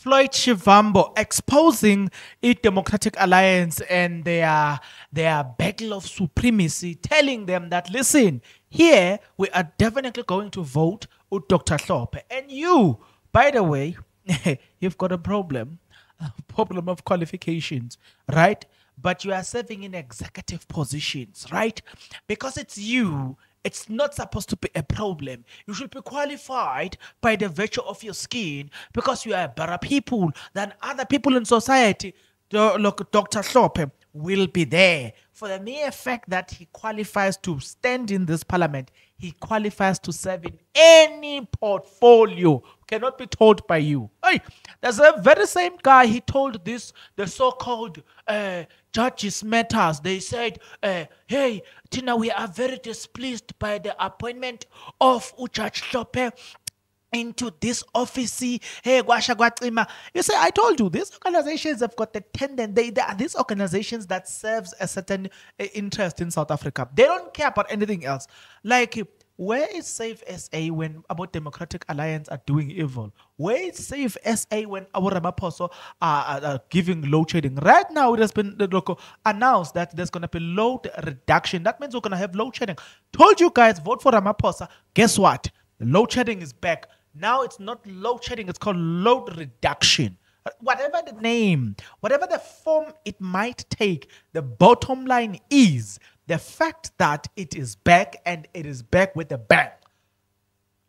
Floyd Shivambu exposing a Democratic Alliance and their their battle of supremacy, telling them that listen, here we are definitely going to vote with Dr. Hlophe. And you, by the way, you've got a problem, a problem of qualifications, right? But you are serving in executive positions, right? Because it's you it's not supposed to be a problem. You should be qualified by the virtue of your skin because you are better people than other people in society. Look, Dr. Hlophe will be there for the mere fact that he qualifies to stand in this parliament. He qualifies to serve in any portfolio. Cannot be told by you. Hey, there's a very same guy. He told this the so-called uh, judges matters. They said, uh, "Hey, Tina, we are very displeased by the appointment of Judge Hlophe into this office. Hey, Gwasha Gwachima. You say, I told you, these organizations have got the tendency, they, they are these organizations that serves a certain uh, interest in South Africa. They don't care about anything else. Like, where is Save SA when about Democratic Alliance are doing evil? Where is Save SA when our Ramaphosa are, are, are, giving load shedding? Right now, it has been local announced that there's going to be load reduction. That means we're going to have load shedding. Told you guys, vote for Ramaphosa. Guess what? Load shedding is back. Now it's not load shedding, it's called load reduction. Uh, whatever the name, whatever the form it might take, the bottom line is the fact that it is back and it is back with a bang.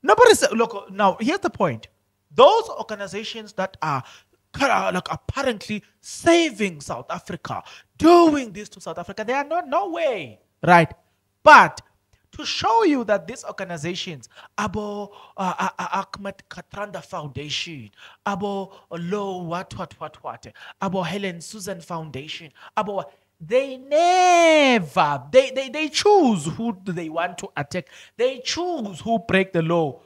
Nobody said, look, now here's the point. Those organizations that are like apparently saving South Africa, doing this to South Africa, they are not, no way, right? But to show you that these organizations, Abo uh, uh, uh Ahmed Kathrada Foundation, Abo Lo what what what what, Abo Helen Suzman Foundation, Abo they never they, they they choose who they want to attack. They choose who break the law.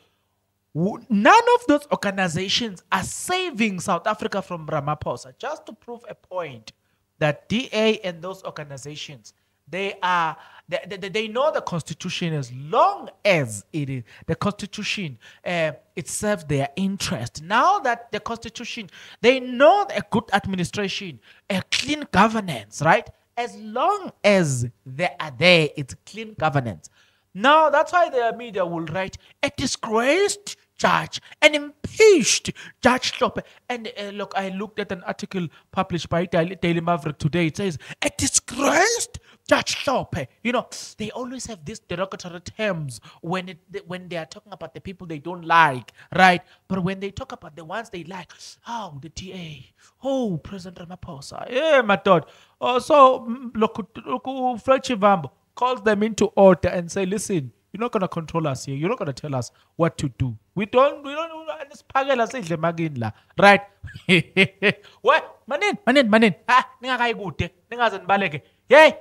None of those organizations are saving south africa from ramaphosa. Just to prove a point that da and those organizations they are they, they, they know the constitution as long as it is the constitution uh, it serves their interest now that the constitution they know a good administration a clean governance right as long as they are there, it's clean governance. Now, that's why the media will write a disgraced judge, an impeached Judge Hlophe. And uh, look, I looked at an article published by Daily, Daily Maverick today. It says, a disgraced Judge Hlophe. You know, they always have these derogatory terms when it when they are talking about the people they don't like, right? But when they talk about the ones they like, oh, the DA, oh, President Ramaphosa, yeah, my dad. Oh, so mm, look, look, Floyd Shivambu calls them into order and say, listen, you're not gonna control us here. You're not gonna tell us what to do. We don't. We don't. Siphakela sidle makini la. Right? what? Manin, manin, manin. Ah, ningakayi kude. Ningaze nibaleke. Yay!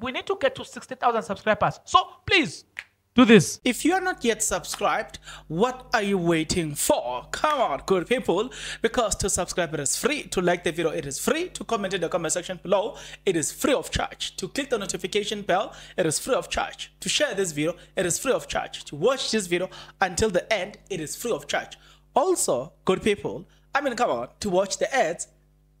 We need to get to 60,000 subscribers. So please do this. If you are not yet subscribed, what are you waiting for? Come on, good people. Because to subscribe, it is free. To like the video, it is free. To comment in the comment section below, it is free of charge. To click the notification bell, it is free of charge. To share this video, it is free of charge. To watch this video until the end, it is free of charge. Also, good people, I mean, come on, to watch the ads,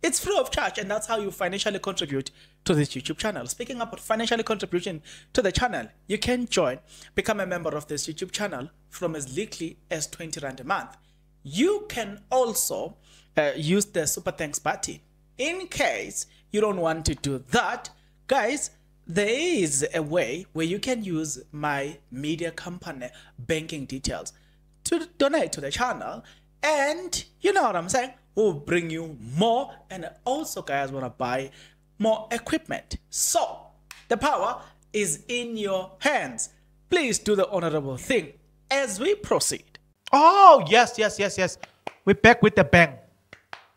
it's free of charge, and that's how you financially contribute to this YouTube channel. Speaking about financially contribution to the channel, you can join, become a member of this YouTube channel from as little as 20 Rand a month. You can also uh, use the super thanks button. In case you don't want to do that, guys, there is a way where you can use my media company banking details to donate to the channel and you know what I'm saying will bring you more and also guys want to buy more equipment. So the power is in your hands. Please do the honorable thing as we proceed. Oh yes yes yes yes. We're back with the bang.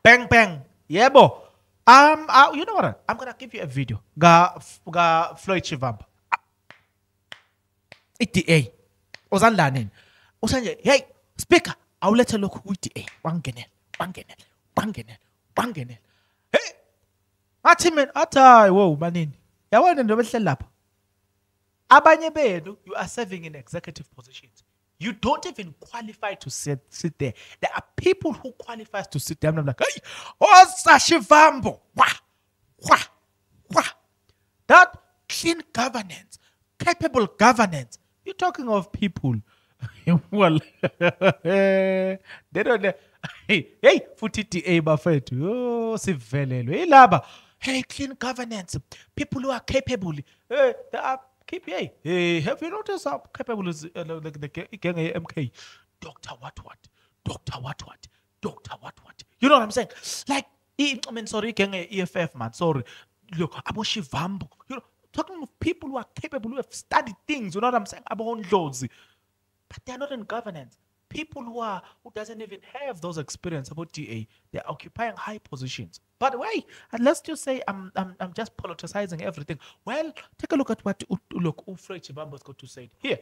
Bang bang. Yeah bo um uh, you know what? I'm gonna give you a video. Ga ga floyd Shivambu i-da uzanilani usanje hey speaker awulethe lokhu ku-da wangenela wangenela wangenela wangenela hey athi mina athi hayi wo manini yabona nto behleli lapha abanye benu you are serving in executive positions You don't even qualify to sit, sit there. There are people who qualify to sit there. And I'm like, hey, oh, Sashivambo. Wah, wah, wah. That clean governance, capable governance. You're talking of people. Well, they. Hey, hey, futhi DA bafethu. yo sivelelwe. Ilaba. Hey, clean governance. People who are capable. Hey, they are keep hey, hey, have you noticed how capable is uh, like the gang MK? Doctor what what? Doctor what what? Doctor what what? You know what I'm saying? Like I mean sorry, gang EFF man, sorry. Look, abo Shivambu. You know, talking of people who are capable, who have studied things, you know what I'm saying? Abo Ndlozi. But they're not in governance people who are who doesn't even have those experience about DA, they're occupying high positions. By the way, and let's just say I'm I'm, I'm just politicizing everything. Well, take a look at what look Ufred Shivambu's got to say here.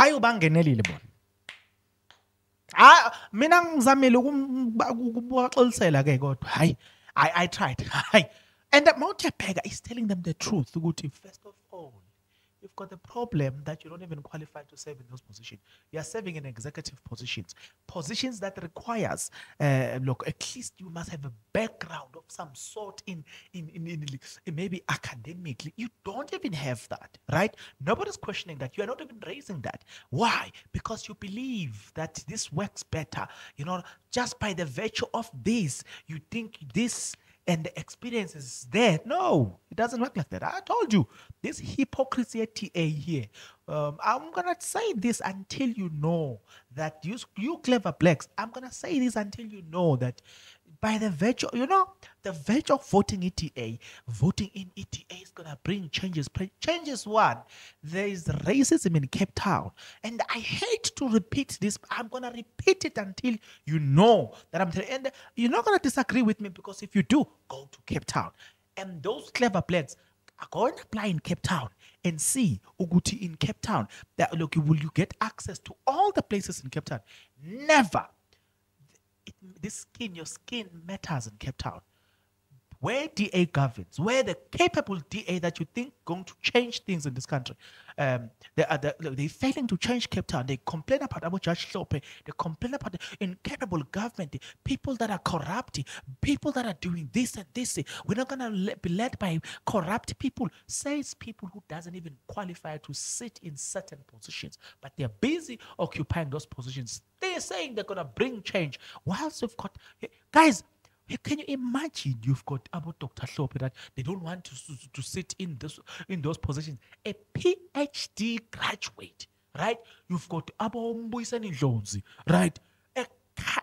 Hayi ubangenelile bona. Ah mina ngizamile ukubaxolisela ke kodwa hayi i i tried hayi. And mawuthi yabheka is telling them the truth ukuthi first of you've got the problem that you don't even qualify to serve in those positions. You are serving in executive positions, positions that requires, uh, look, at least you must have a background of some sort in, in, in, in, in maybe academically. You don't even have that, right? Nobody's questioning that. You are not even raising that. Why? Because you believe that this works better. You know, just by the virtue of this, you think this and the experience is there. No, it doesn't work like that. I told you this hypocrisy DA here. Um, I'm gonna say this until you know that you you clever blacks. I'm gonna say this until you know that by the virtue, you know, the virtue of voting ETA, voting in ETA is gonna bring changes. Changes one, there is racism in Cape Town, and I hate to repeat this. I'm gonna repeat it until you know that I'm. Telling. And you're not gonna disagree with me because if you do, go to Cape Town, and those clever blacks are going to apply in Cape Town and see Uguti in Cape Town. That look, will you get access to all the places in Cape Town? Never this skin, your skin matters in Cape Town. Where DA governs, where the capable DA that you think going to change things in this country, um, they are the, they're failing to change Cape Town. They complain about about Judge. They complain about the incapable government, people that are corrupt, people that are doing this and this. We're not gonna be led by corrupt people. Says people who doesn't even qualify to sit in certain positions, but they're busy occupying those positions they're saying they're gonna bring change. Whilst you've got guys, can you imagine you've got about Dr. Hlophe that they don't want to, to, sit in this in those positions? A PhD graduate, right? You've got Abo Mbuyiseni Ndlozi, right?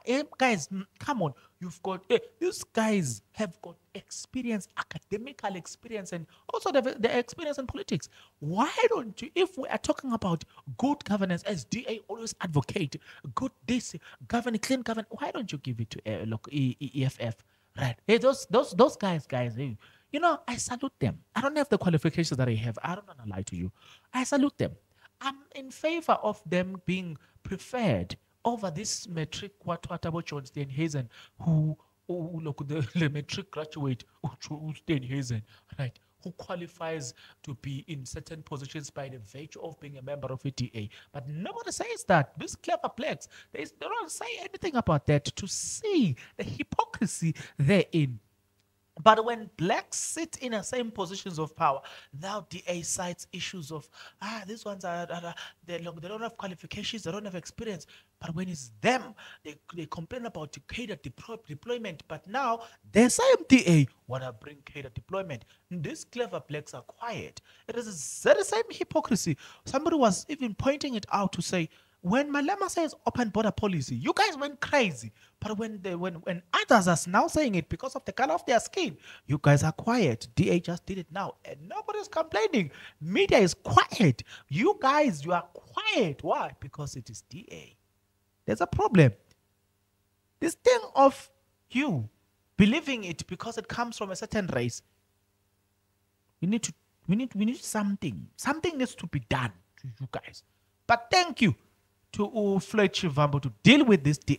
Eh, guys, come on. You've got eh, these guys have got experience, academical experience, and also the, the experience in politics. Why don't you, if we are talking about good governance, as DA always advocate, good this governance, clean governance, why don't you give it to uh, look, EFF? Right? Hey, those those those guys, guys, hey, you know, I salute them. I don't have the qualifications that I have. I don't want to lie to you. I salute them. I'm in favor of them being preferred over this matric what what about John Steenhuisen who who look the, the matric graduate who Steenhuisen right who qualifies to be in certain positions by the virtue of being a member of ETA. But nobody says that. These clever blacks, they, they don't say anything about that to see the hypocrisy therein. But when blacks sit in the same positions of power, now DA cites issues of ah these ones are, are, are they, look, they don't have qualifications, they don't have experience. But when it's them, they, they complain about the cadre deploy, deployment. But now the same DA wanna bring cadre deployment. These clever blacks are quiet. It is the same hypocrisy. Somebody was even pointing it out to say when Malema says open border policy, you guys went crazy. But when the, when when others are now saying it because of the color of their skin, you guys are quiet. DA just did it now, and nobody's complaining. Media is quiet. You guys, you are quiet. Why? Because it is DA. There's a problem. This thing of you believing it because it comes from a certain race. We need to we need we need something. Something needs to be done to you guys. But thank you to Floyd Shivambu to deal with this DA.